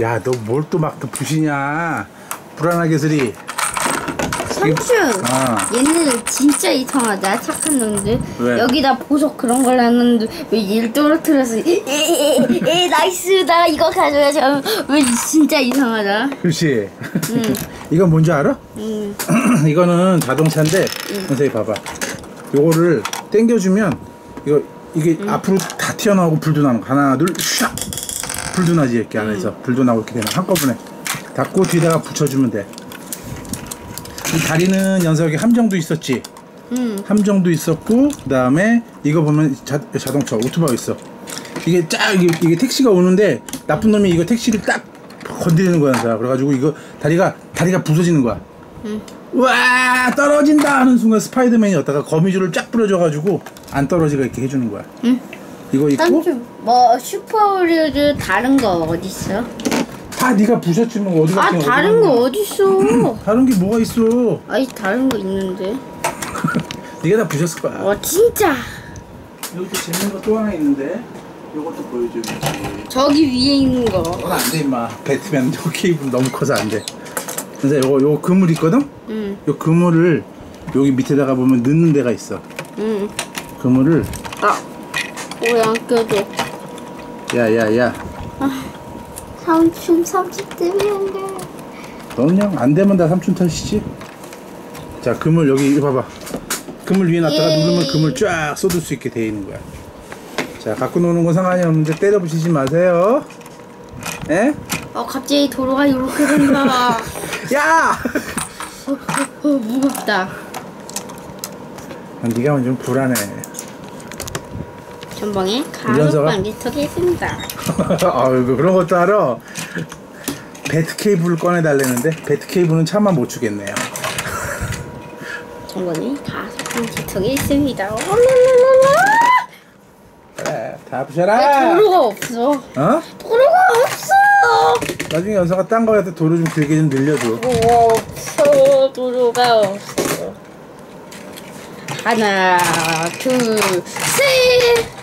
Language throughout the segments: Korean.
야, 너 뭘 또 막 또 부시냐? 불안하게 소리. 삼촌 아. 얘는 진짜 이상하다 착한 놈들 왜? 여기다 보석 그런 걸 놨는데 왜 얘를 떨어뜨려서 에에에 nice 나 이거 가져야지 하면 왜 진짜 이상하다 그렇지. 이건 뭔지 알아? 음. 이거는 자동차인데 선생님 봐봐. 요거를 당겨주면 이거 이게 앞으로 다 튀어나오고 불도 나는 거. 하나 둘 샥. 불도 나지 이렇게 안에서 불도 나고 이렇게 되면 한꺼번에 닫고 뒤에다가 붙여주면 돼. 이 다리는 연석이 함정도 있었지. 음. 함정도 있었고 그다음에 이거 보면 자, 자동차 오토바이 있어. 이게 쫙 이게, 이게 택시가 오는데 나쁜 놈이 이거 택시를 딱 건드리는 거야, 자. 그래가지고 이거 다리가 다리가 부서지는 거야. 와 떨어진다 하는 순간 스파이더맨이 왔다가 거미줄을 쫙 뿌려줘가지고 안 떨어지게 이렇게 해주는 거야. 응. 이거 있고 삼촌 뭐 슈퍼리즈 다른 거 어디 있어? 다 네가 부셨지만 어디 아 갔냐? 다른 거 어디 있어? 다른 게 뭐가 있어? 아니 다른 거 있는데. 네가 다 부셨을 거야. 어 진짜 여기 또 재밌는 거 또 하나 있는데 이것도 보여줘야지. 저기 위에 있는 거. 그건 안돼 임마 배트맨 저 케이블 너무 커서 안돼 근데 요거 요 그물 있거든? 응. 요 그물을 여기 밑에다가 보면 넣는 데가 있어 응. 그물을 아. 왜 안 껴줘? 야야야 삼촌 삼촌 때문에 안 돼. 너 그냥 안 되면 다 삼촌 탓이지 자 그물 여기 이거 봐봐 그물 위에 놨다가 예. 누르면 그물 쫙 쏟을 수 있게 돼 있는 거야 자 갖고 노는 건 상관이 없는데 때려 부시지 마세요 에? 어 갑자기 도로가 이렇게 된다. 야! 어, 어, 무겁다. 네가 좀 불안해 전방에? 가속 방지턱이 있습니다. 아이고 그런 것도 알아. 배트 케이블을 꺼내 달래는데 배트 케이블은 차마 못 주겠네요. 전방에 가속 방지턱이 있습니다. 그래, 다왜 부셔라. 도로가 없어? 어? 도로가 없어. 나중에 연서가 딴 거한테 도로 좀 길게 좀 늘려줘. 도로가 없어. 도로가 없어. 하나, 둘, 셋.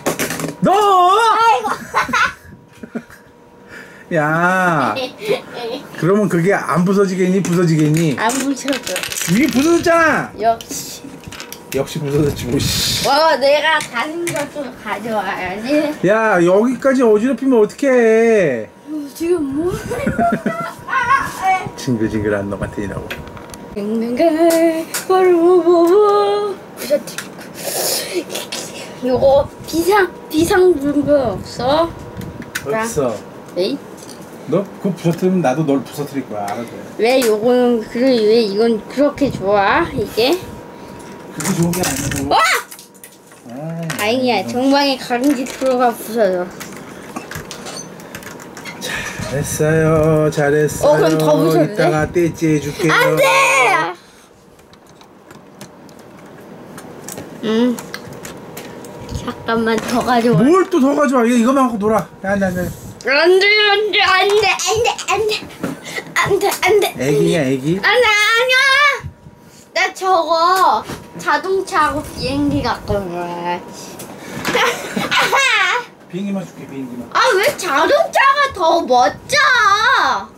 너! 아이고. 야, 그러면 그게 안 부서지겠니? 부서지겠니? 안 부셔져. 이게 부서졌잖아. 역시. 역시 부서졌지 뭐. 씨. 와, 내가 다른 걸좀 가져와야지. 야, 여기까지 어지럽히면 어떡해? 어, 지금 뭐? 징글징글한 너 같으니라고. 요거 비상 비상 불가 없어? 어딨어? 왜? 너 그거 부서뜨리면 나도 널 부서뜨릴 거야. 알아서. 왜 요거는 그래 왜 이건 그렇게 좋아 이게? 그게 좋은 게 아니고. 와! 아, 다행이야 정방에 가는지 들어가 부서져 잘했어요. 잘했어요. 어, 그럼 더 돼? 이따가 떼찌 해줄게요. 안돼! 음 잠깐만 더 가져와 뭘 또 더 가져와? 이거 이거만 갖고 놀아. 야, 나, 나. 안돼 안 돼 안 돼 안 돼 안 돼 안 돼 안 돼 애기냐, 애기? 아니 아니야. 나 저거 자동차하고 비행기 갖고 와. 비행기만 줄게, 비행기만. 아 왜 자동차가 더 멋져? 아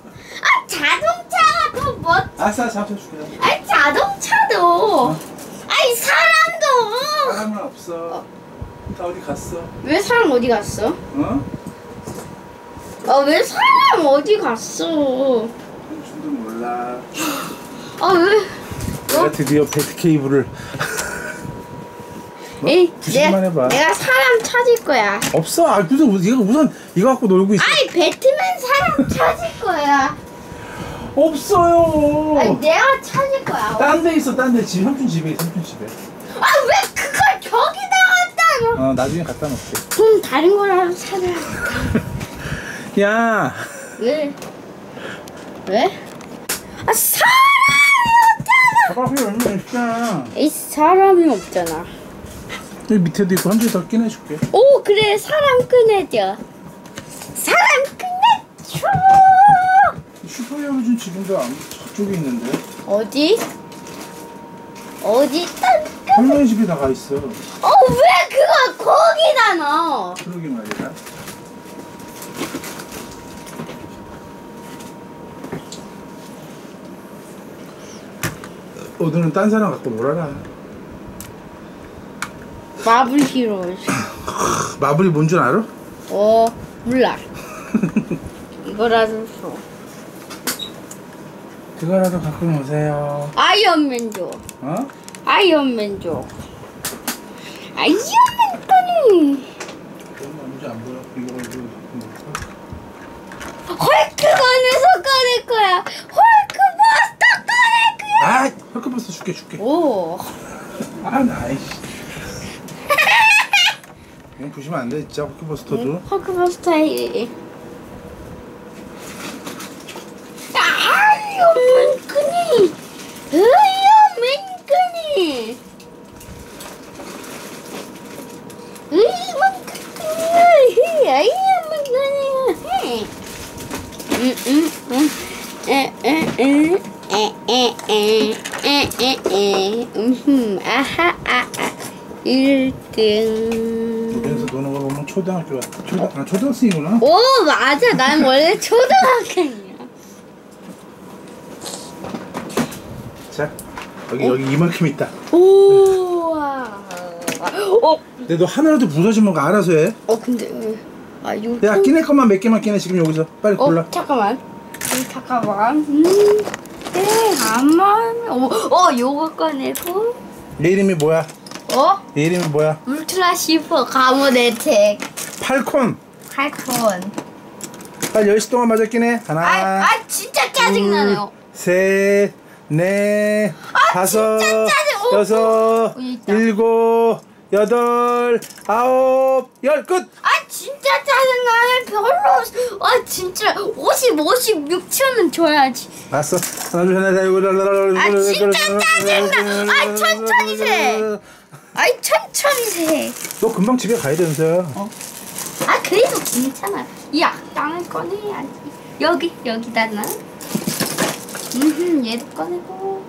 자동차가 더 멋. 아싸, 잡혀 줄게. 아니 자동차도. 아니 사람도. 사람은 없어. 다 어디 갔어? 왜 사람 어디 갔어? 어? 아왜 사람 어디 갔어? 줄도 몰라. 아 왜? 내가 드디어 배트 케이블을. 뭐? 에이 내가 해봐. 내가 사람 찾을 거야. 없어. 아, 무슨, 이거 우선 이거 갖고 놀고 있어. 아이 배트맨 사람 찾을 거야. 없어요. 아니 내가 찾을 거야. 딴 데 있어, 딴 데. 집, 삼촌 집에, 있어, 삼촌 집에. 아 왜 그걸 놓? 어, 나중에 갖다 놓을게. 그럼 다른 거라도 찾아야 야, 왜? 왜? 아 사람이 없잖아. 가방 필요 얼마 있잖아. 에이 사람이 없잖아. 여기 밑에도 있고 한 줄 더 끼내줄게. 오 그래 사람 꺼내줘. 사람 꺼내줘. 준 지금도 안, 저쪽에 있는데. 어디? 어디 딴? 할 청년식에 나가 있어. 어, 왜 그거 거기다 넣어? 그러게 말이야. 오늘은 딴 사람 갖고 놀아라. 마블 히로. 마블이 뭔 줄 알아? 어, 몰라. 이거라도 줘. 그거라도 갖고 오세요. 아이언맨 줘. 어? 아이언맨 줘. 아이언맨 거니. 그건 뭔지 안 보여. 이거 이거 갖고 헐크 건에서 꺼낼 거야. 헐크 버스터 꺼낼 거야. 아, 헐크버스 줄게 줄게. 오. 아, 나 이씨. 이거 보시면 안 돼, 진짜 헐크버스터도. 헐크 버스터에. 아이언맨 거니. 아이언맨 거니. 아이언맨 거니. 아이언맨 거니. 음, 음, 음. 에, 에, 에. 에, 에, 에. 에, 에, 에. 음흠. 아하, 아, 아. 1등. 그래서 노는 거 보면 초등학교. 초등, 아, 초등학생이구나. 오 맞아 난 원래 초등학생이야 자, 여기 여기 이만큼 있다. 우와 어, 근데 너 하나라도 부서지면 그거 알아서 해. 어 근데 왜- 아 요. 야, 끼낼 것만 몇 개만 끼내 지금 여기서. 빨리 어 골라. 잠깐만 음, 잠깐만 음 그래 안만 어 어 요거 꺼내고 얘 이름이 뭐야? 어 얘 이름이 뭐야? 울트라 슈퍼 가문 혜택 팔콘. 팔콘 빨리 10시 동안 맞아 끼내. 하나, 아, 아 진짜 짜증나네요 셋, 넷, 다섯, 진짜 짜증- 어, 여섯. 일곱, 여덟, 아홉, 열 끝. 아 진짜 짜증나네 별로 아 진짜 50 56 치면 줘야지 알았어. 하나, 둘, 셋, 넷, 다섯, 여섯, 아, 진짜 짜증나. 아, 천천히 세. 아이 천천히 세. 너 금방 집에 가야 되는데. 아 그래도 괜찮아. 이 악당을 꺼내야지. 여기 여기다가. 음 얘도 꺼내고.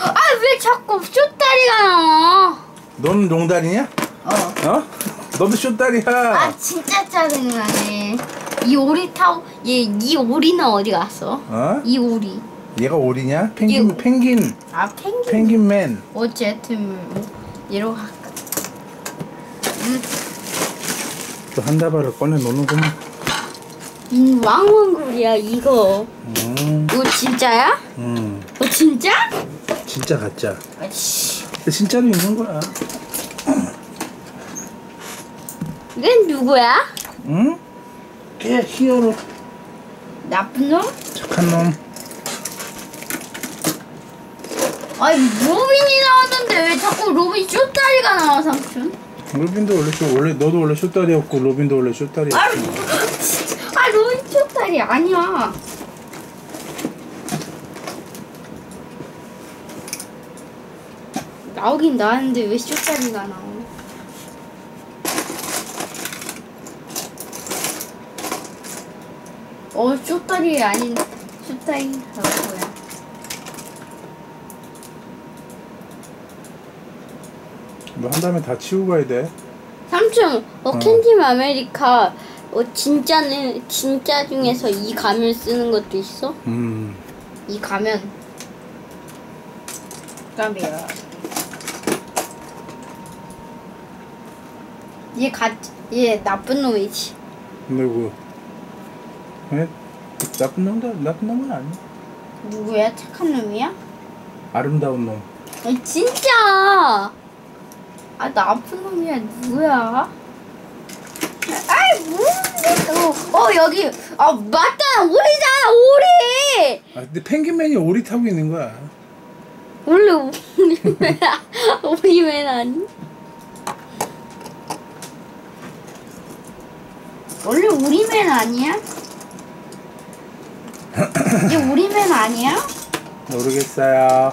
아왜 자꾸 쇼다리가 나와? 넌 용다리냐? 어. 어? 너도 쇼다리야. 아 진짜 짜증나네. 이 오리 타고 얘이 오리는 어디 갔어? 어? 이 오리. 얘가 오리냐? 펭귄, 얘- 펭귄, 아 펭귄. 펭귄맨. 어쨌든 얘로 할까. 또 한 다발을 꺼내 놓는구만. 이 왕왕굴이야 이거. 음, 이거 진짜야? 음, 어 진짜? 진짜 가짜. 아씨. 진짜로 있는 거야. 이건 누구야? 응? 걔 히어로 나쁜 놈? 착한 놈. 아니 로빈이 나왔는데 왜 자꾸 로빈 쇼다리가 나와 삼촌? 로빈도 원래 쇼 원래 너도 원래 쇼다리였고 로빈도 원래 쇼다리였고. 아, 진짜. 아 로빈 쇼다리 아니야. 나오긴 나왔는데 왜 쇼다리가 나와? 어 쇼다리 아닌 쇼다리가 뭐야? 너한 다음에 다 치우고 가야 돼. 삼촌, 어, 캡틴 아메리카, 어, 진짜는, 진짜 중에서 이 가면 쓰는 것도 있어? 음. 이 가면. 깜이야. 얘 가, 얘 나쁜 놈이지. 누구? 에? 나쁜 놈도 나쁜 놈은 아니야. 누구야? 착한 놈이야? 아름다운 놈. 아니, 진짜! 아, 나쁜 놈이야, 누구야? 아이, 모르겠어. 어, 여기, 아, 맞다! 오리잖아, 오리! 아 근데 펭귄맨이 오리 타고 있는 거야. 원래 우리맨 우리맨 아니? 원래 우리맨 아니야? 이게 우리맨 아니야? 모르겠어요.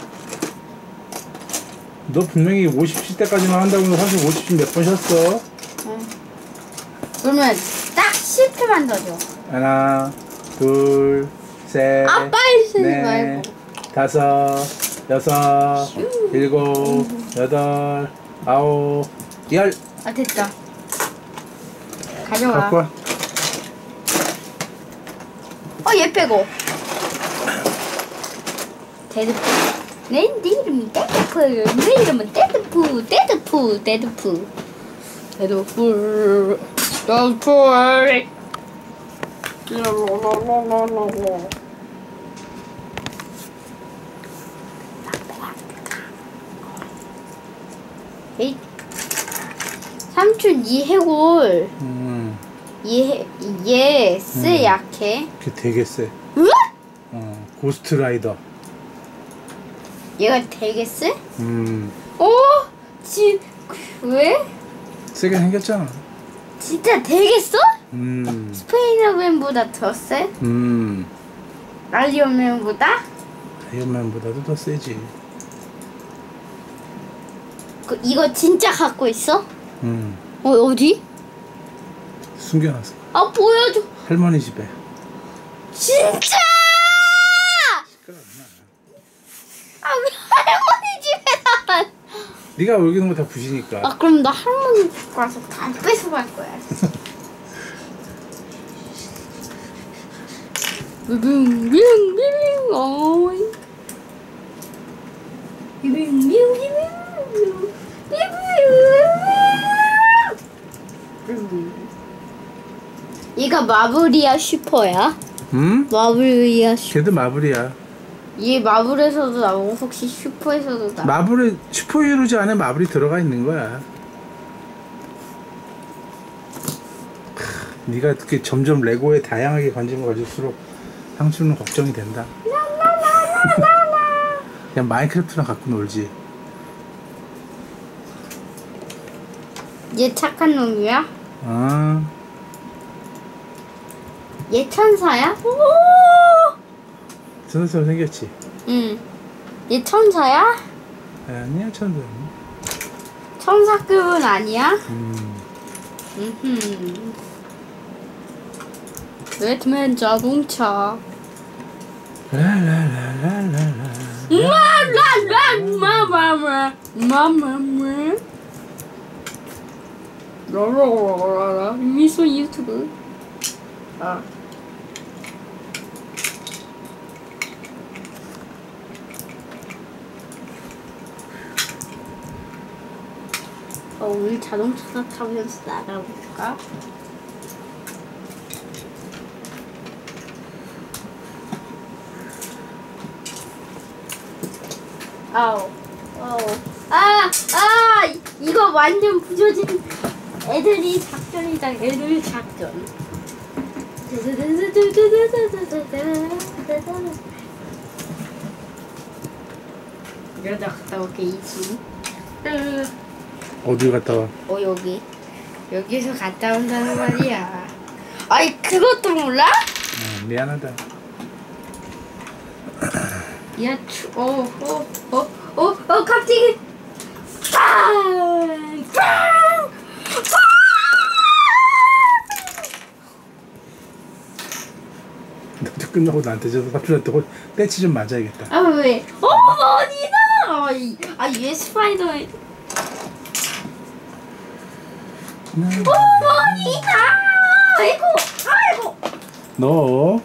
너 분명히 50시 때까지만 한다고 해서 사실 50시 몇 번 쉬었어? 그러면 딱 10회만 더 줘. 하나, 둘, 셋, 아 빨리 쓰지 넷, 말고. 다섯, 여섯, 일곱, 여덟, 아홉, 열. 아 됐다. 가져와. 갖고 와. 얘 빼고. 데드풀. 내 이름이 데드풀. 내 이름은 데드풀. 데드풀. 데드풀. 데드풀. 데드풀. 삼촌 이 해골 음, 얘얘쎄 음. 약해. 그 되게 세. 으악! 어, 고스트 라이더. 얘가 되게 쎄? 음, 어? 지 왜? 세게 생겼잖아. 진짜 되게 써? 음, 스페인어맨보다 더 쎄? 음, 라디오맨보다? 아이언맨보다도 더 세지. 그 이거 진짜 갖고 있어? 음, 어 어디? 숨겨놨어. 아 보여줘. 할머니 집에. 진짜! 아 왜 할머니 집에다? 네가 울기는 거 다 부시니까. 아 그럼 나 할머니 집 가서 다 뺏어갈 거야. 비빙 비빙 어이. 비빙 비빙 비빙 얘가 마블이야 슈퍼야? 음? 마블이야 슈. 걔도 마블이야. 얘 마블에서도 나오고 혹시 슈퍼에서도 나? 마블에 슈퍼히어로즈 안에 마블이 들어가 있는 거야. 크, 네가 그렇게 점점 레고에 다양하게 관심을 가질수록 삼촌은 걱정이 된다. 그냥 마인크래프트랑 갖고 놀지. 얘 착한 놈이야? 아, 얘 천사야? 오! 천사처럼 생겼지. 응. 얘 천사야? 아니야 천사. 천사급은 아니야? 음. 배트맨 자동차. 라라라라라라. 마마마 마마마. 라라라라라. 미소 유튜브. 아. 어, 우리 자동차 타면서 나가볼까? 아우, 아우, 아, 아, 이- 이거 완전 부서진 애들이 작전이다. 애들 작전. 이러다 갔다 올게 2층. 어딜 갔다 와? 어 여기 여기서 갔다 온다는 말이야. 아이 그것도 몰라? 어, 미안하다. 야, 추, 어, 어, 어, 어, 어, 갑자기, 빵! 빵! 너도 끝나고 나한테 저 사촌한테 혼- 떼치 좀 맞아야겠다. 아, 왜? 어머니나! 아, 이- 아, 얘 스파이더맨. 어머니나! 아이고, 아이고! 너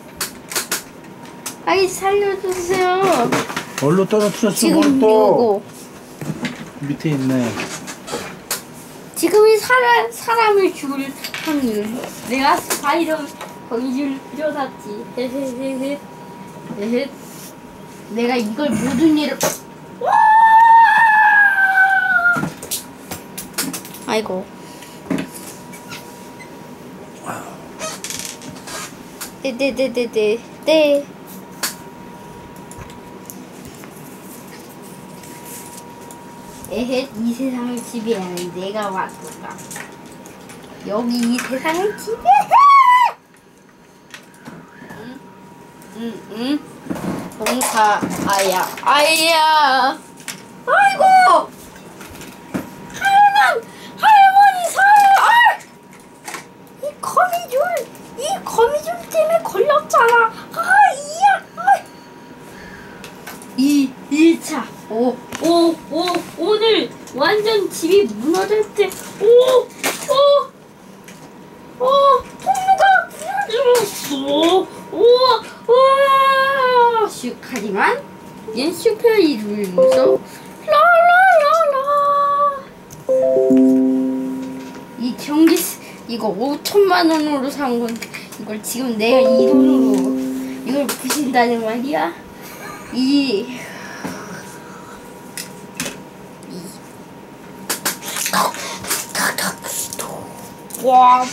아이, 살려주세요. 얼로 떨어뜨렸어 지금 또. 밑에 있네. 지금이 사람, 사람을 죽을 확률. 내가 스파이더 거기줄 쫓았지. 헤헤헤헤. 헤헤. 내가 이걸 모든 일을. 와! 아이고. 네네네네네. 네. 에헷 이 세상을 지배하는 내가 왔구나. 여기 이 세상을 지배해! 응응 응? 봉사 아야 아야. 아이고 할멈 할머니 살아 아! 이 거미줄 이 거미줄 걸렸잖아. 아 이야. 아. 이. 1차. 오, 오, 오, 오늘 완전 집이 무너졌지 오, 오, 오, 통로가 부서졌어. 오, 오, 하지만? 얘 슈퍼 이루면서 라라라라. 이 전기 스- 이거 5천만 원으로 산 건 이걸 지금 내가 이 돈으로 이걸 부신다는 말이야 이 와,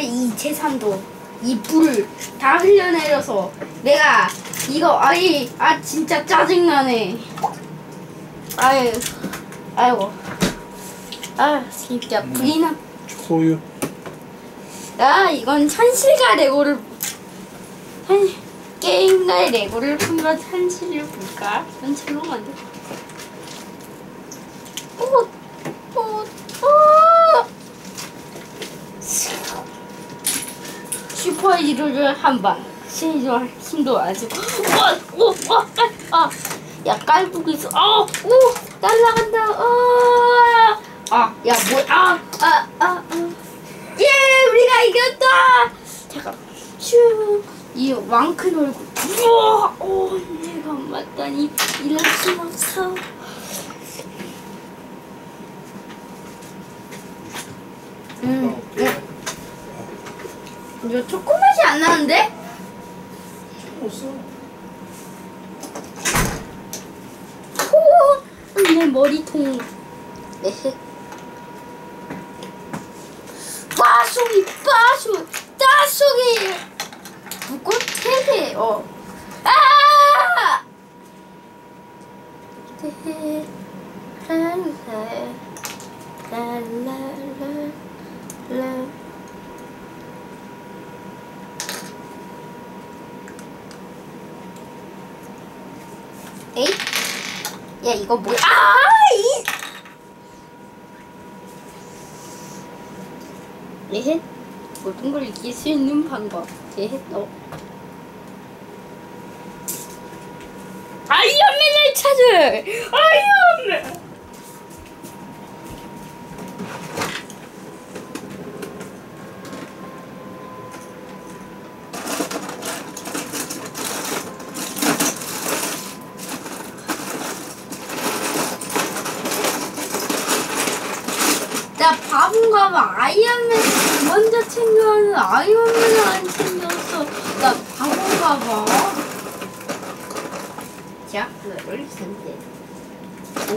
이 재산도 이 불을 다 흘려내려서 내가 이거 아이 아 진짜 짜증나네. 아유, 아이고, 아 진짜 불이 나. 초코우유. 아 이건 현실과 레고를 현 게임과 레고를 한번 현실을 볼까? 현실로 만들. 오, 오, 오. 슈퍼 히로를 한방 힘도 힘도 아주 오오오아 깔보기 있어 어오 날라간다 어아야 뭐야 아아아예 우리가 이겼다 잠깐 슈 이 왕큰 얼굴 우와 오 내가 맞다니 이럴 순 없어 음, 음. 이거 초코 맛이 안 나는데? 없어. 오, 내 머리통. 에헤. 빠소, 따소리. 누구 테레, 어. 아! 테헤, 랄라, 랄랄라, 랄. 에이? 야 이거 뭐야? 아! 이! 예헷 모든 걸 이길 수 있는 방법. 너. 아이언맨을 찾을. 아이언맨. 나 바본가 봐. 아이언맨 먼저 챙겨는 아이언맨을 안 챙겼어. 나 바본가 봐. 자, 그걸 선택. 오.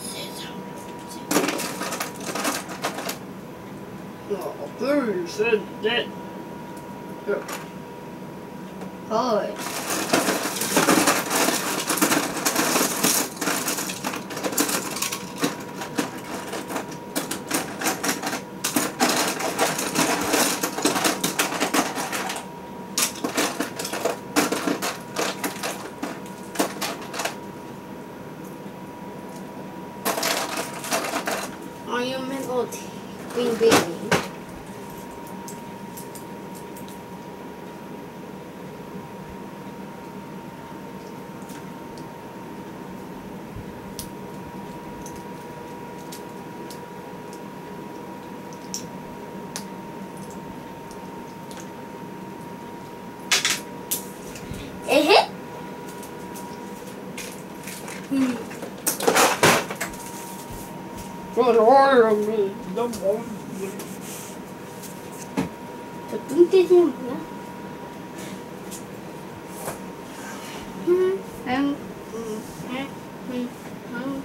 세상. 하나, 둘, 셋, 넷. 헐. 아이언맨 어디? 윙윙. 에헤? 음. 저 뚱돼지는 뭐야? 음, 음, 음, 음, 음, 음.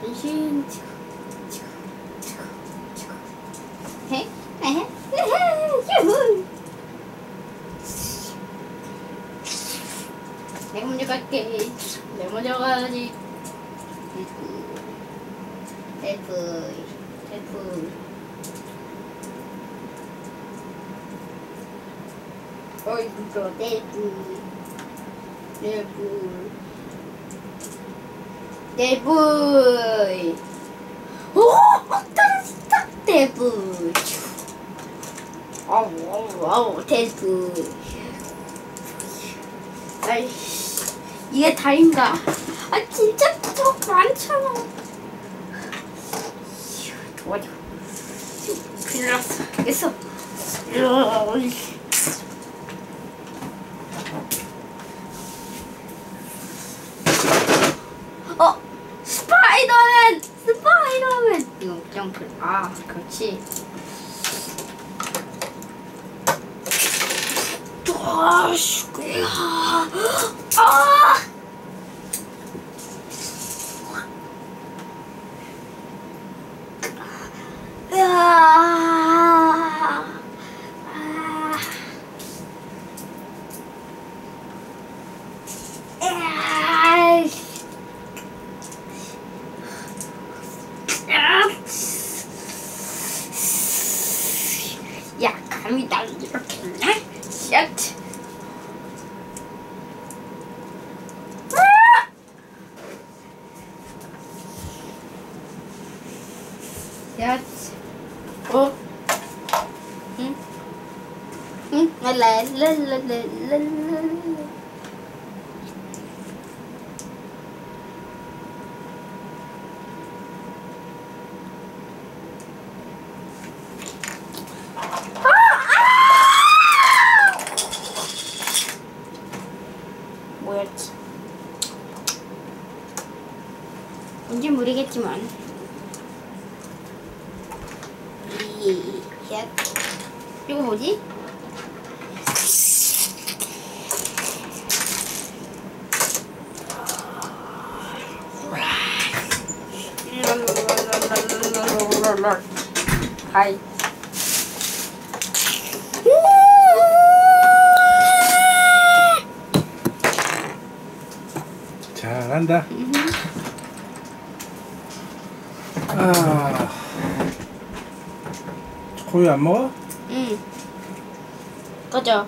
변신, 치고, 치고, 치고, 치고. 해? 에헤? 에헤, 유후. 내가 먼저 갈게. 내가 먼저 가야지. help, help. 어이, 무서워, help. Help. Help. 오! 떨어졌다! Help. 아우, 아우, 아우, help. 아이씨, 이게 다인가? 아, 진짜 수록 많잖아. 도와줘. 큰일 났어. 됐어. 어? 스파이더맨! 스파이더맨! 이거 점프. 아, 그렇지. 아씨, 그래. 아! 감히 날 이렇게 했나? 샷. 샷. 어? 응? 응? 랄랄랄랄랄랄. 뭐였지? 뭔지 모르겠지만 이 샷. 이거 뭐지? 하이 잘한다. 아. 초코우유 안 먹어? 응 꺼져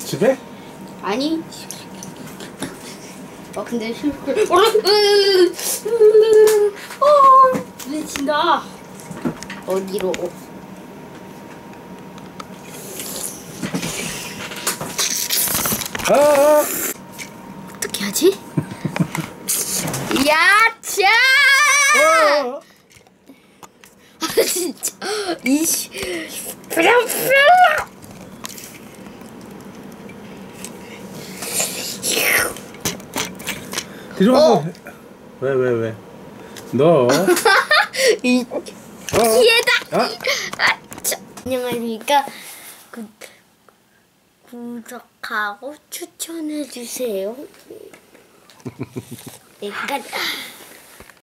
집에? 아니 어 근데 슬플 어 미친다 어디로 아. 어떻게 하지? 야차 아. 아 진짜 이씨 그냥 풀어 들어가서. 어. 왜, 왜, 왜? 너. 이 어. 기회다 아. 안녕하십니까 구, 구독하고 추천해 주세요 네, 끝.